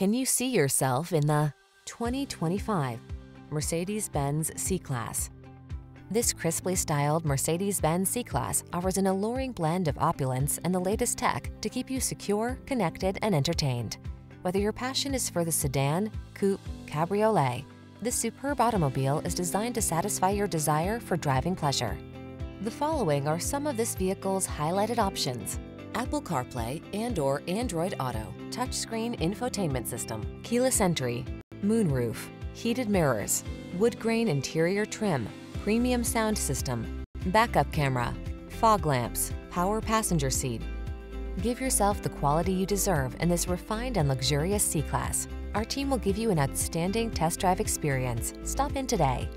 Can you see yourself in the 2025 Mercedes-Benz C-Class? This crisply styled Mercedes-Benz C-Class offers an alluring blend of opulence and the latest tech to keep you secure, connected, and entertained. Whether your passion is for the sedan, coupe, cabriolet, this superb automobile is designed to satisfy your desire for driving pleasure. The following are some of this vehicle's highlighted options. Apple CarPlay and or Android Auto, touchscreen infotainment system, keyless entry, moonroof, heated mirrors, wood grain interior trim, premium sound system, backup camera, fog lamps, power passenger seat. Give yourself the quality you deserve in this refined and luxurious C-Class. Our team will give you an outstanding test drive experience. Stop in today.